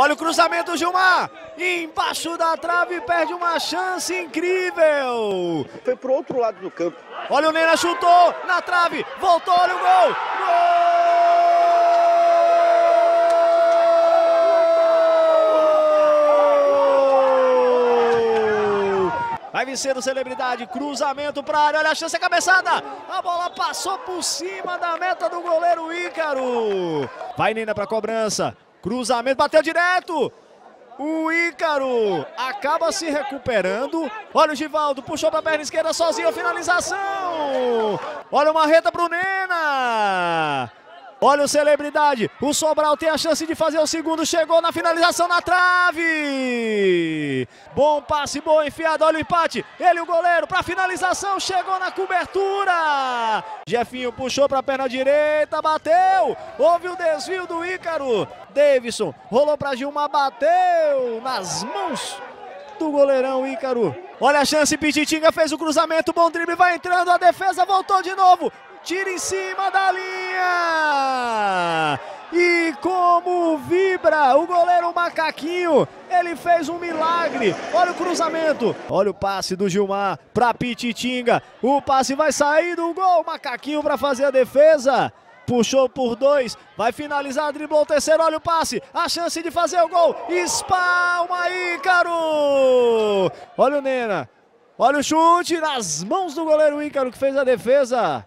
Olha o cruzamento, Gilmar. Embaixo da trave, perde uma chance incrível. Foi pro outro lado do campo. Olha o Nena, chutou na trave. Voltou, olha o gol. Gol! Vai vencendo celebridade, cruzamento para área, olha a chance, a cabeçada, a bola passou por cima da meta do goleiro Ícaro. Vai Nena para cobrança, Cruzamento, bateu direto. O Ícaro acaba se recuperando. Olha o Givaldo, puxou para a perna esquerda sozinho, finalização. Olha uma reta para o Nena. Olha o celebridade, o Sobral tem a chance de fazer o segundo, chegou na finalização na trave. Bom passe, boa enfiada, olha o empate. Ele o goleiro para finalização, chegou na cobertura. Jefinho puxou para a perna direita, bateu. Houve o desvio do Ícaro. Davidson rolou para Gilmar, bateu nas mãos do goleirão Ícaro. Olha a chance, Pititinga fez o cruzamento, bom drible, vai entrando, a defesa voltou de novo. Tira em cima da linha. O goleiro Macaquinho. Ele fez um milagre. Olha o cruzamento. Olha o passe do Gilmar para Pititinga. O passe vai sair do gol. Macaquinho para fazer a defesa. Puxou por dois, vai finalizar, driblou o terceiro, olha o passe, a chance de fazer o gol, espalma Ícaro! Olha o Nena, olha o chute nas mãos do goleiro Ícaro que fez a defesa.